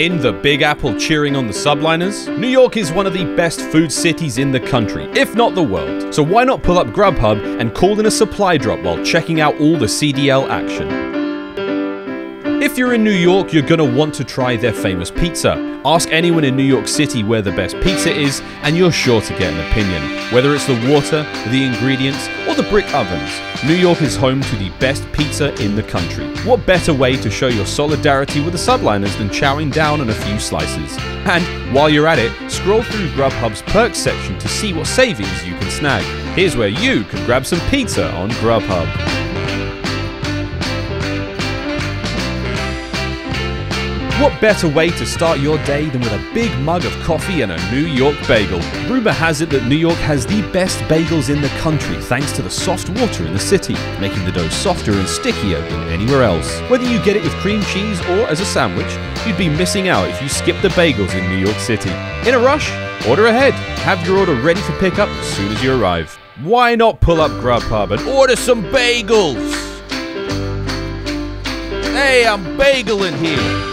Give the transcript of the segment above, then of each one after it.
In the Big Apple cheering on the subliners, New York is one of the best food cities in the country, if not the world. So why not pull up Grubhub and call in a supply drop while checking out all the CDL action? If you're in New York, you're gonna want to try their famous pizza. Ask anyone in New York City where the best pizza is, and you're sure to get an opinion. Whether it's the water, the ingredients, or the brick ovens, New York is home to the best pizza in the country. What better way to show your solidarity with the subliners than chowing down on a few slices? And while you're at it, scroll through Grubhub's perks section to see what savings you can snag. Here's where you can grab some pizza on Grubhub. What better way to start your day than with a big mug of coffee and a New York bagel? Rumour has it that New York has the best bagels in the country thanks to the soft water in the city, making the dough softer and stickier than anywhere else. Whether you get it with cream cheese or as a sandwich, you'd be missing out if you skip the bagels in New York City. In a rush? Order ahead. Have your order ready for pickup as soon as you arrive. Why not pull up Grubhub and order some bagels? Hey, I'm bageling here.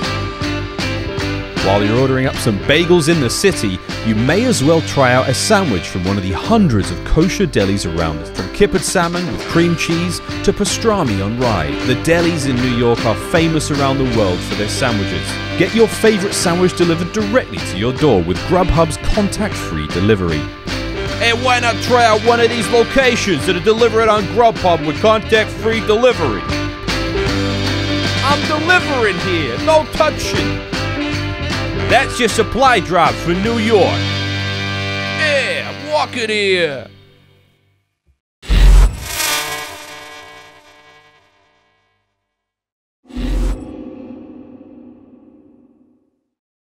While you're ordering up some bagels in the city, you may as well try out a sandwich from one of the hundreds of kosher delis around us. From kippered salmon with cream cheese to pastrami on rye, the delis in New York are famous around the world for their sandwiches. Get your favorite sandwich delivered directly to your door with Grubhub's contact-free delivery. And why not try out one of these locations that are delivered on Grubhub with contact-free delivery? I'm delivering here, no touching. That's your supply drop for New York. Yeah, walk it here.